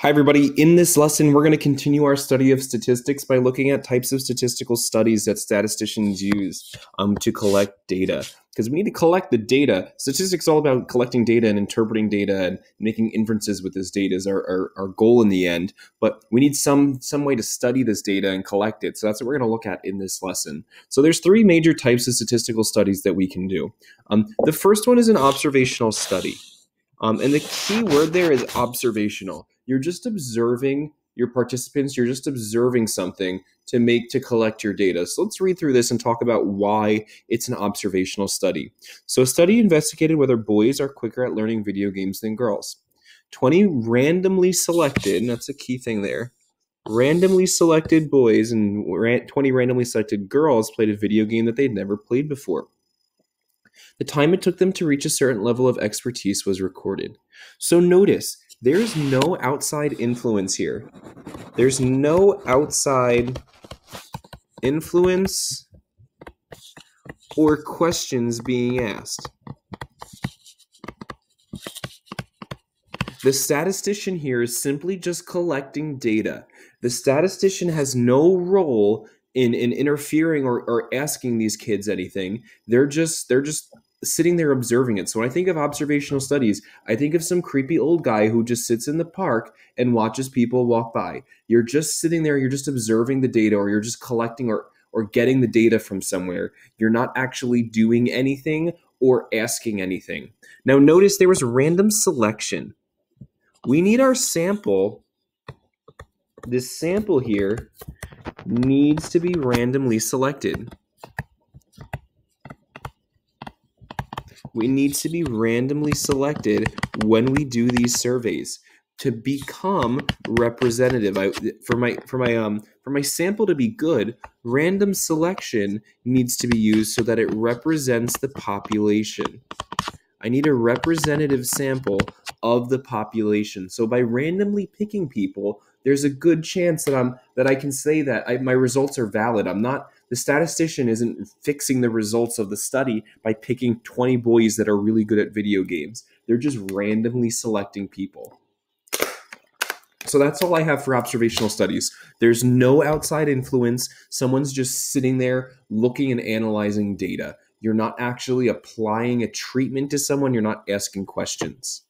Hi, everybody. In this lesson, we're going to continue our study of statistics by looking at types of statistical studies that statisticians use um, to collect data. Because we need to collect the data. Statistics is all about collecting data and interpreting data and making inferences with this data is our, our, our goal in the end. But we need some some way to study this data and collect it. So that's what we're going to look at in this lesson. So there's three major types of statistical studies that we can do. Um, the first one is an observational study. Um, and the key word there is observational. You're just observing your participants, you're just observing something to make to collect your data. So let's read through this and talk about why it's an observational study. So a study investigated whether boys are quicker at learning video games than girls. 20 randomly selected, and that's a key thing there. Randomly selected boys and 20 randomly selected girls played a video game that they'd never played before. The time it took them to reach a certain level of expertise was recorded. So notice, there's no outside influence here. There's no outside influence or questions being asked. The statistician here is simply just collecting data. The statistician has no role in, in interfering or, or asking these kids anything. They're just they're just sitting there observing it. So when I think of observational studies, I think of some creepy old guy who just sits in the park and watches people walk by. You're just sitting there, you're just observing the data or you're just collecting or or getting the data from somewhere. You're not actually doing anything or asking anything. Now notice there was random selection. We need our sample this sample here needs to be randomly selected. We need to be randomly selected when we do these surveys to become representative. I, for my for my um for my sample to be good, random selection needs to be used so that it represents the population. I need a representative sample of the population. So by randomly picking people, there's a good chance that I'm that I can say that I, my results are valid. I'm not the statistician isn't fixing the results of the study by picking 20 boys that are really good at video games. They're just randomly selecting people. So that's all I have for observational studies. There's no outside influence. Someone's just sitting there looking and analyzing data. You're not actually applying a treatment to someone, you're not asking questions.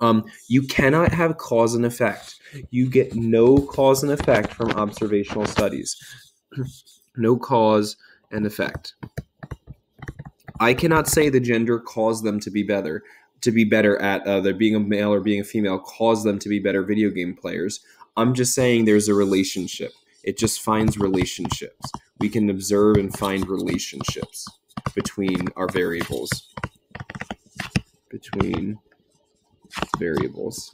Um, you cannot have cause and effect. You get no cause and effect from observational studies. no cause and effect. I cannot say the gender caused them to be better to be better at uh, their being a male or being a female caused them to be better video game players. I'm just saying there's a relationship. It just finds relationships. We can observe and find relationships between our variables. Between variables.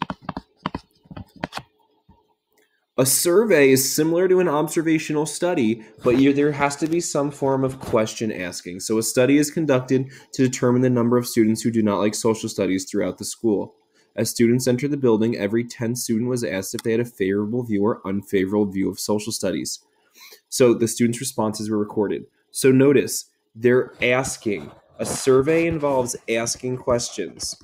A survey is similar to an observational study, but you, there has to be some form of question asking. So, a study is conducted to determine the number of students who do not like social studies throughout the school. As students enter the building, every 10 student was asked if they had a favorable view or unfavorable view of social studies. So, the students' responses were recorded. So, notice they're asking. A survey involves asking questions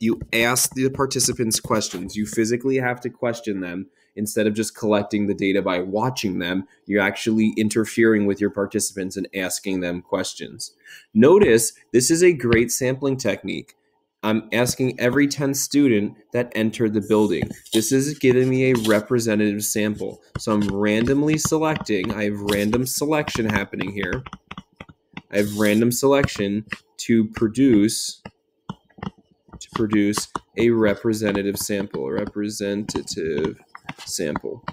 you ask the participants questions. You physically have to question them instead of just collecting the data by watching them. You're actually interfering with your participants and asking them questions. Notice this is a great sampling technique. I'm asking every 10 student that entered the building. This is giving me a representative sample. So I'm randomly selecting. I have random selection happening here. I have random selection to produce to produce a representative sample, a representative sample.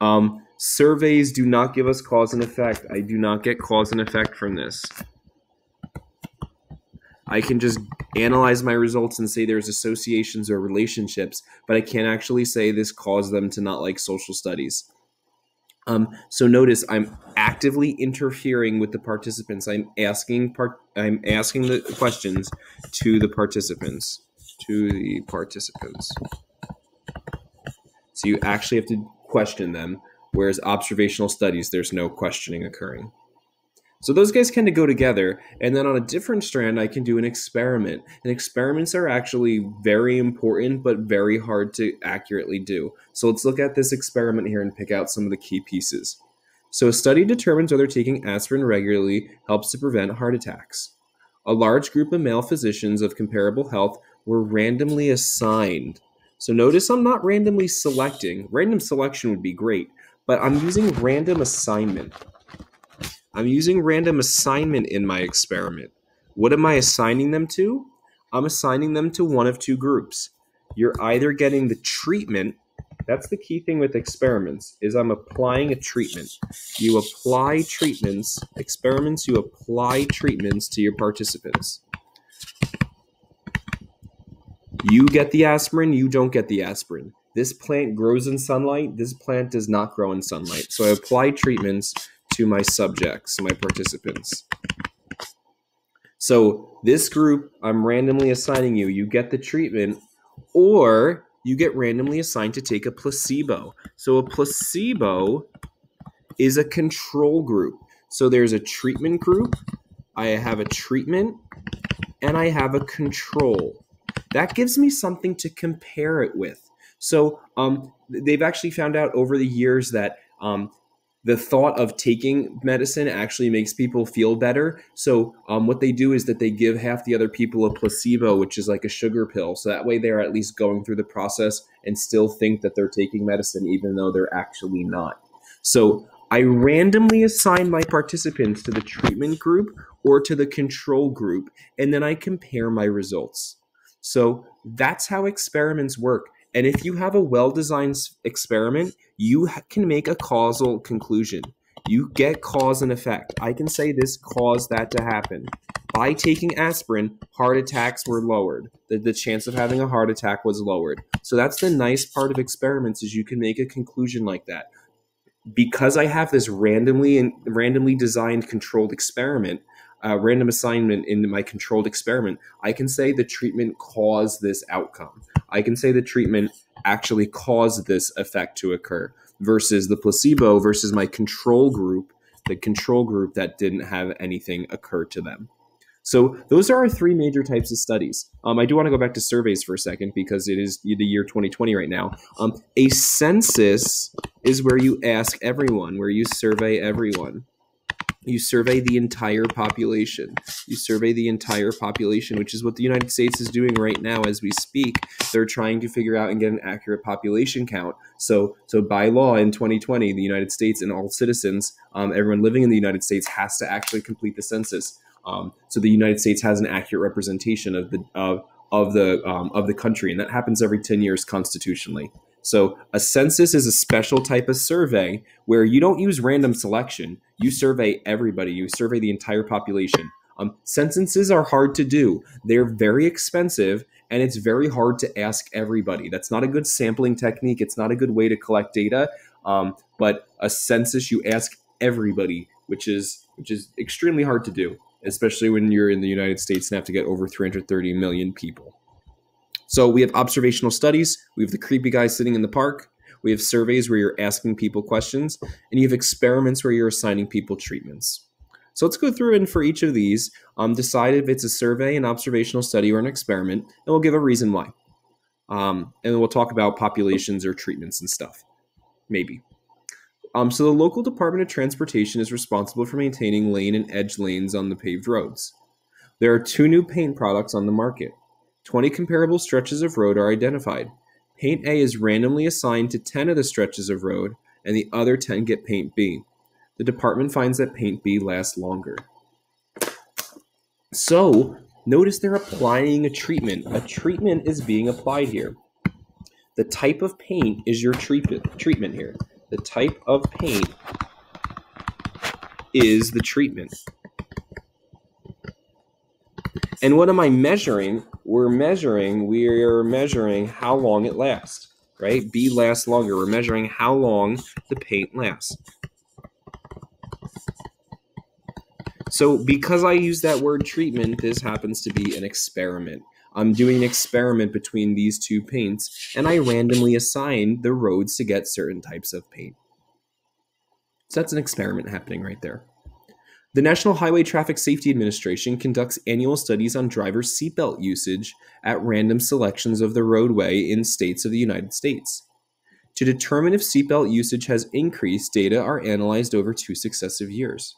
Um, surveys do not give us cause and effect. I do not get cause and effect from this. I can just analyze my results and say there's associations or relationships, but I can't actually say this caused them to not like social studies. Um, so notice I'm actively interfering with the participants. I'm asking part. I'm asking the questions to the participants. To the participants. So you actually have to question them, whereas observational studies, there's no questioning occurring. So those guys kind of go together. And then on a different strand, I can do an experiment. And experiments are actually very important, but very hard to accurately do. So let's look at this experiment here and pick out some of the key pieces. So a study determines whether taking aspirin regularly helps to prevent heart attacks. A large group of male physicians of comparable health were randomly assigned. So notice I'm not randomly selecting. Random selection would be great, but I'm using random assignment. I'm using random assignment in my experiment. What am I assigning them to? I'm assigning them to one of two groups. You're either getting the treatment, that's the key thing with experiments, is I'm applying a treatment. You apply treatments, experiments, you apply treatments to your participants. You get the aspirin, you don't get the aspirin. This plant grows in sunlight, this plant does not grow in sunlight. So I apply treatments to my subjects, my participants. So this group, I'm randomly assigning you. You get the treatment, or you get randomly assigned to take a placebo. So a placebo is a control group. So there's a treatment group, I have a treatment, and I have a control. That gives me something to compare it with. So um, they've actually found out over the years that um, the thought of taking medicine actually makes people feel better. So, um, what they do is that they give half the other people a placebo, which is like a sugar pill. So that way they're at least going through the process and still think that they're taking medicine, even though they're actually not. So, I randomly assign my participants to the treatment group or to the control group, and then I compare my results. So, that's how experiments work. And if you have a well designed experiment, you can make a causal conclusion. You get cause and effect. I can say this caused that to happen. By taking aspirin, heart attacks were lowered. The, the chance of having a heart attack was lowered. So that's the nice part of experiments is you can make a conclusion like that. Because I have this randomly and randomly designed controlled experiment, uh, random assignment in my controlled experiment, I can say the treatment caused this outcome. I can say the treatment actually caused this effect to occur versus the placebo versus my control group, the control group that didn't have anything occur to them. So those are our three major types of studies. Um, I do want to go back to surveys for a second because it is the year 2020 right now. Um, a census is where you ask everyone, where you survey everyone you survey the entire population. You survey the entire population, which is what the United States is doing right now as we speak. They're trying to figure out and get an accurate population count. So, so by law in 2020, the United States and all citizens, um, everyone living in the United States, has to actually complete the census. Um, so the United States has an accurate representation of the of of the um, of the country, and that happens every 10 years constitutionally. So a census is a special type of survey where you don't use random selection. You survey everybody. You survey the entire population. Um, censuses are hard to do. They're very expensive, and it's very hard to ask everybody. That's not a good sampling technique. It's not a good way to collect data. Um, but a census, you ask everybody, which is which is extremely hard to do, especially when you're in the United States and have to get over 330 million people. So we have observational studies, we have the creepy guy sitting in the park, we have surveys where you're asking people questions, and you have experiments where you're assigning people treatments. So let's go through and for each of these, um, decide if it's a survey, an observational study, or an experiment, and we'll give a reason why. Um, and then we'll talk about populations or treatments and stuff. Maybe. Um, so the local Department of Transportation is responsible for maintaining lane and edge lanes on the paved roads. There are two new paint products on the market. 20 comparable stretches of road are identified. Paint A is randomly assigned to 10 of the stretches of road, and the other 10 get paint B. The department finds that paint B lasts longer. So, notice they're applying a treatment. A treatment is being applied here. The type of paint is your treatment treatment here. The type of paint is the treatment. And what am I measuring? We're measuring, we are measuring how long it lasts, right? B lasts longer. We're measuring how long the paint lasts. So because I use that word treatment, this happens to be an experiment. I'm doing an experiment between these two paints, and I randomly assign the roads to get certain types of paint. So that's an experiment happening right there. The National Highway Traffic Safety Administration conducts annual studies on driver seatbelt usage at random selections of the roadway in states of the United States. To determine if seatbelt usage has increased, data are analyzed over two successive years.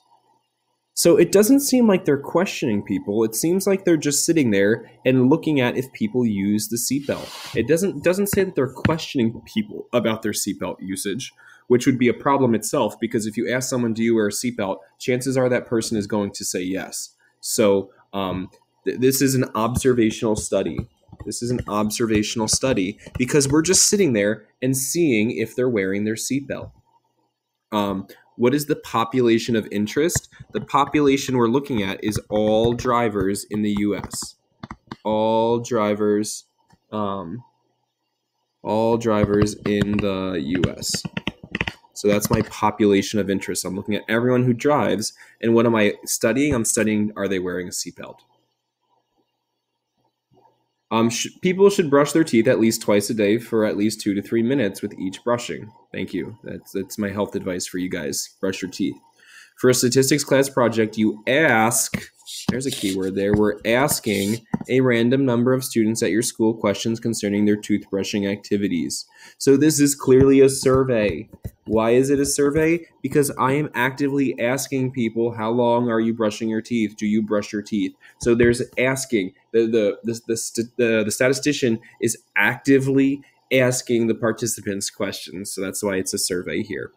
So it doesn't seem like they're questioning people. It seems like they're just sitting there and looking at if people use the seatbelt. It doesn't doesn't say that they're questioning people about their seatbelt usage, which would be a problem itself because if you ask someone, "Do you wear a seatbelt?" chances are that person is going to say yes. So um, th- this is an observational study. This is an observational study because we're just sitting there and seeing if they're wearing their seatbelt. Um, what is the population of interest? The population we're looking at is all drivers in the U.S. All drivers, um, all drivers in the U.S. So that's my population of interest. I'm looking at everyone who drives, and what am I studying? I'm studying are they wearing a seatbelt? Um, sh- people should brush their teeth at least twice a day for at least two to three minutes with each brushing. Thank you. That's that's my health advice for you guys. Brush your teeth. For a statistics class project, you ask. There's a keyword there. We're asking a random number of students at your school questions concerning their toothbrushing activities. So this is clearly a survey. Why is it a survey? Because I am actively asking people, how long are you brushing your teeth? Do you brush your teeth? So there's asking. The the the the, the, the statistician is actively asking the participants questions. So that's why it's a survey here.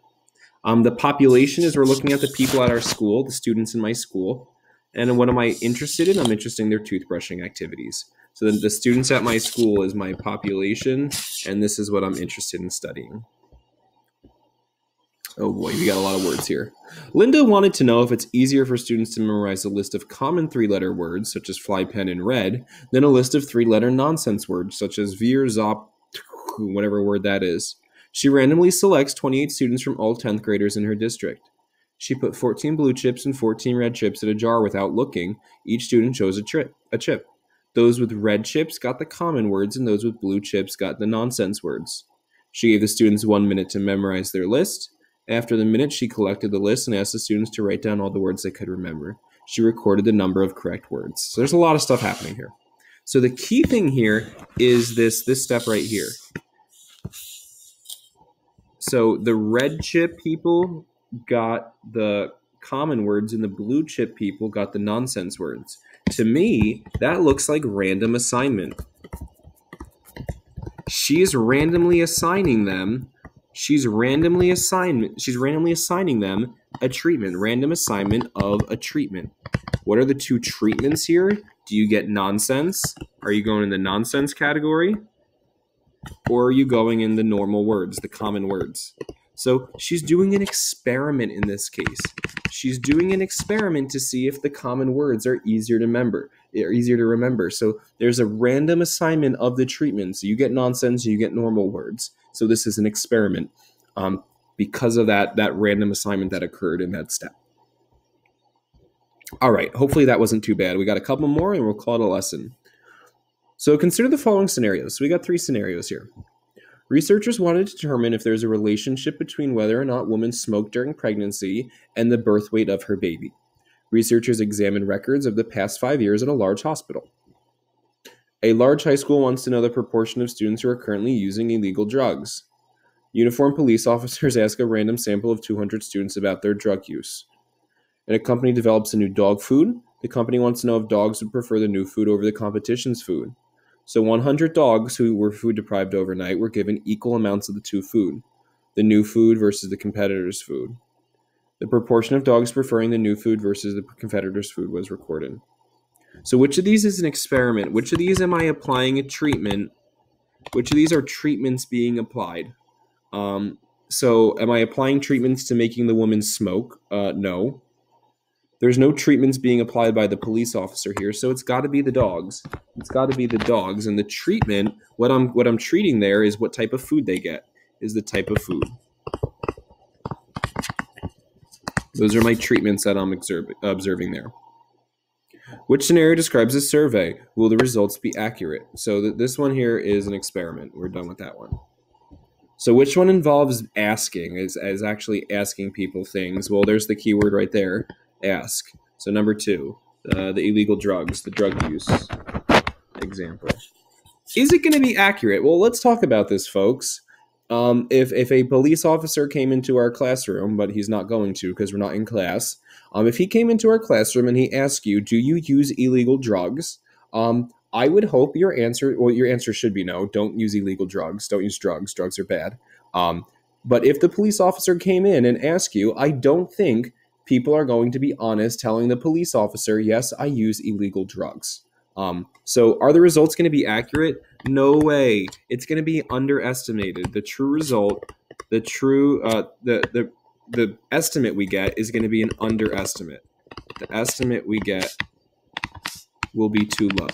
Um, the population is we're looking at the people at our school, the students in my school. And what am I interested in? I'm interested in their toothbrushing activities. So the students at my school is my population, and this is what I'm interested in studying. Oh boy, we got a lot of words here. Linda wanted to know if it's easier for students to memorize a list of common three letter words, such as fly, pen, and red, than a list of three letter nonsense words, such as veer, zop, whatever word that is. She randomly selects 28 students from all 10th graders in her district. She put 14 blue chips and 14 red chips in a jar without looking. Each student chose a, trip, a chip. Those with red chips got the common words, and those with blue chips got the nonsense words. She gave the students one minute to memorize their list. After the minute, she collected the list and asked the students to write down all the words they could remember. She recorded the number of correct words. So there's a lot of stuff happening here. So the key thing here is this this step right here. So the red chip people got the common words and the blue chip people got the nonsense words. To me, that looks like random assignment. She's randomly assigning them she's randomly assign she's randomly assigning them a treatment random assignment of a treatment. What are the two treatments here? Do you get nonsense? Are you going in the nonsense category? Or are you going in the normal words the common words so she's doing an experiment in this case she's doing an experiment to see if the common words are easier to remember are easier to remember so there's a random assignment of the treatment so you get nonsense you get normal words so this is an experiment um, because of that that random assignment that occurred in that step. All right, hopefully that wasn't too bad. We got a couple more and we'll call it a lesson. So consider the following scenarios. So we got three scenarios here. Researchers wanted to determine if there's a relationship between whether or not women smoke during pregnancy and the birth weight of her baby. Researchers examined records of the past five years at a large hospital. A large high school wants to know the proportion of students who are currently using illegal drugs. Uniformed police officers ask a random sample of 200 students about their drug use. And a company develops a new dog food. The company wants to know if dogs would prefer the new food over the competition's food. So 100 dogs who were food deprived overnight were given equal amounts of the two food, the new food versus the competitor's food. The proportion of dogs preferring the new food versus the competitor's food was recorded. So which of these is an experiment? Which of these am I applying a treatment? Which of these are treatments being applied? Um, so am I applying treatments to making the woman smoke? Uh, no. There's no treatments being applied by the police officer here, so it's got to be the dogs. It's got to be the dogs, and the treatment. What I'm what I'm treating there is what type of food they get. Is the type of food. Those are my treatments that I'm observe, observing there. Which scenario describes a survey? Will the results be accurate? So th- this one here is an experiment. We're done with that one. So which one involves asking, is, is actually asking people things? Well, there's the keyword right there, ask. So number two, uh, the illegal drugs, the drug use example. Is it going to be accurate? Well, let's talk about this, folks. Um, if if a police officer came into our classroom, but he's not going to because we're not in class. Um, if he came into our classroom and he asked you, "Do you use illegal drugs?" Um, I would hope your answer, well, your answer should be no. Don't use illegal drugs. Don't use drugs. Drugs are bad. Um, but if the police officer came in and asked you, I don't think people are going to be honest telling the police officer, yes, I use illegal drugs. Um, so are the results going to be accurate? No way. It's going to be underestimated. The true result, the true, uh, the, the, the estimate we get is going to be an underestimate. The estimate we get will be too low.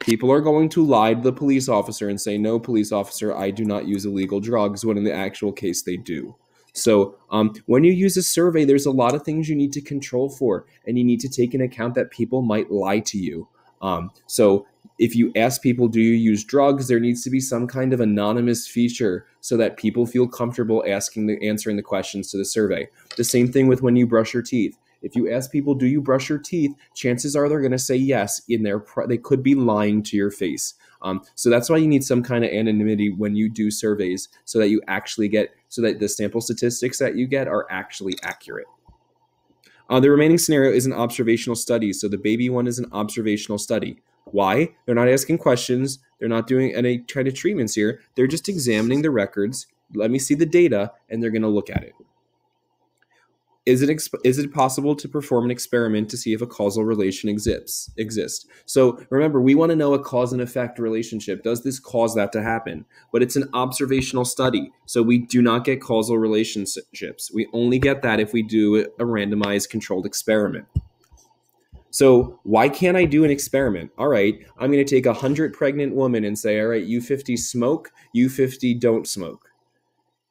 People are going to lie to the police officer and say, No, police officer, I do not use illegal drugs, when in the actual case they do. So, um, when you use a survey, there's a lot of things you need to control for, and you need to take into account that people might lie to you. Um, so, if you ask people, Do you use drugs? there needs to be some kind of anonymous feature so that people feel comfortable asking the answering the questions to the survey. The same thing with when you brush your teeth. If you ask people, "Do you brush your teeth?" chances are they're going to say yes. In their they could be lying to your face. Um, so that's why you need some kind of anonymity when you do surveys, so that you actually get so that the sample statistics that you get are actually accurate. Uh, the remaining scenario is an observational study. So the baby one is an observational study. Why? They're not asking questions. They're not doing any kind of treatments here. They're just examining the records. Let me see the data, and they're going to look at it is it exp- is it possible to perform an experiment to see if a causal relation exists exists so remember we want to know a cause and effect relationship. Does this cause that to happen? But it's an observational study so we do not get causal relationships. We only get that if we do a randomized controlled experiment. So why can't I do an experiment? All right, I'm going to take a hundred pregnant women and say, all right, you 50 smoke, you 50 don't smoke.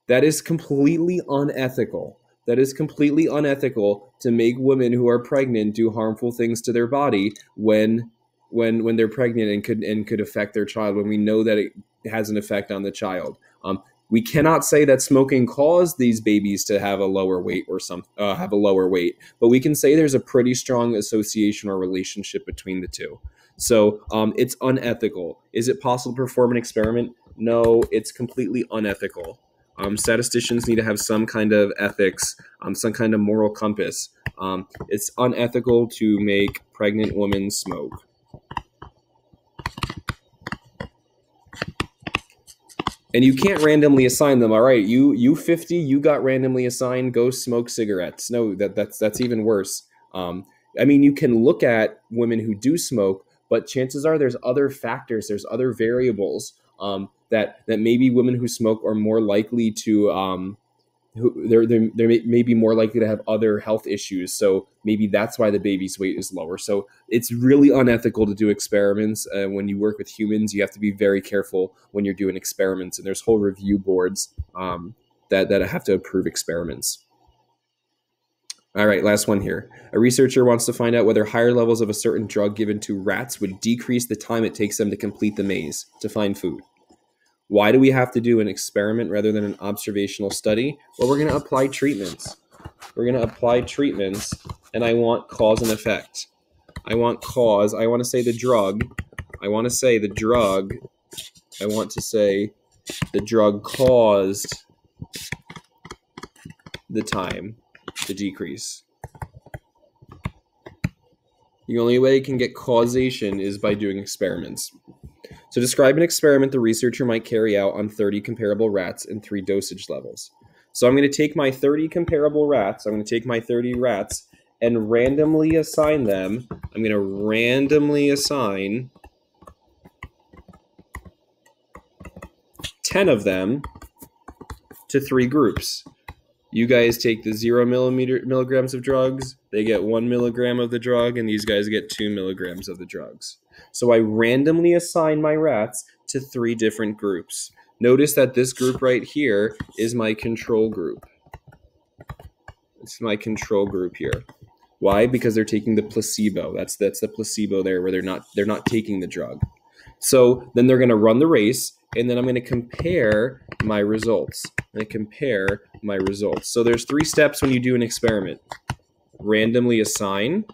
That is completely unethical that is completely unethical to make women who are pregnant do harmful things to their body when when when they're pregnant and could and could affect their child when we know that it has an effect on the child. Um, we cannot say that smoking caused these babies to have a lower weight or some uh, have a lower weight, but we can say there's a pretty strong association or relationship between the two. So um, it's unethical. Is it possible to perform an experiment? No, it's completely unethical. Um, statisticians need to have some kind of ethics, um, some kind of moral compass. Um, it's unethical to make pregnant women smoke. And you can't randomly assign them. All right, you you fifty, you got randomly assigned. Go smoke cigarettes. No, that that's that's even worse. Um, I mean, you can look at women who do smoke, but chances are there's other factors, there's other variables um, that that maybe women who smoke are more likely to um, who they're, they're, they may, may be more likely to have other health issues. So maybe that's why the baby's weight is lower. So it's really unethical to do experiments. Uh, when you work with humans, you have to be very careful when you're doing experiments. And there's whole review boards um, that, that have to approve experiments. All right, last one here. A researcher wants to find out whether higher levels of a certain drug given to rats would decrease the time it takes them to complete the maze to find food. Why do we have to do an experiment rather than an observational study? Well, we're going to apply treatments. We're going to apply treatments, and I want cause and effect. I want cause. I want to say the drug. I want to say the drug. I want to say the drug caused the time to decrease. The only way you can get causation is by doing experiments. So describe an experiment the researcher might carry out on 30 comparable rats in three dosage levels. So I'm going to take my 30 comparable rats, I'm going to take my 30 rats and randomly assign them. I'm going to randomly assign 10 of them to three groups. You guys take the zero millimeter milligrams of drugs, they get one milligram of the drug, and these guys get two milligrams of the drugs. So I randomly assign my rats to three different groups. Notice that this group right here is my control group. It's my control group here. Why? Because they're taking the placebo. That's that's the placebo there where they're not they're not taking the drug. So then they're going to run the race, and then I'm going to compare my results. I'm going to compare my results. So there's three steps when you do an experiment. Randomly assign.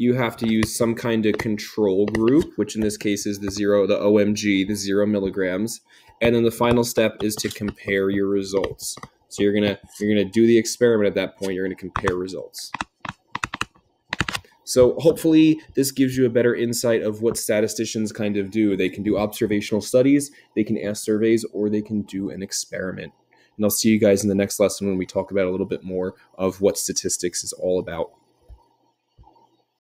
You have to use some kind of control group, which in this case is the zero, the OMG, the zero milligrams. And then the final step is to compare your results. So you're gonna you're gonna do the experiment at that point. You're gonna compare results. So hopefully this gives you a better insight of what statisticians kind of do. They can do observational studies, they can ask surveys, or they can do an experiment. And I'll see you guys in the next lesson when we talk about a little bit more of what statistics is all about.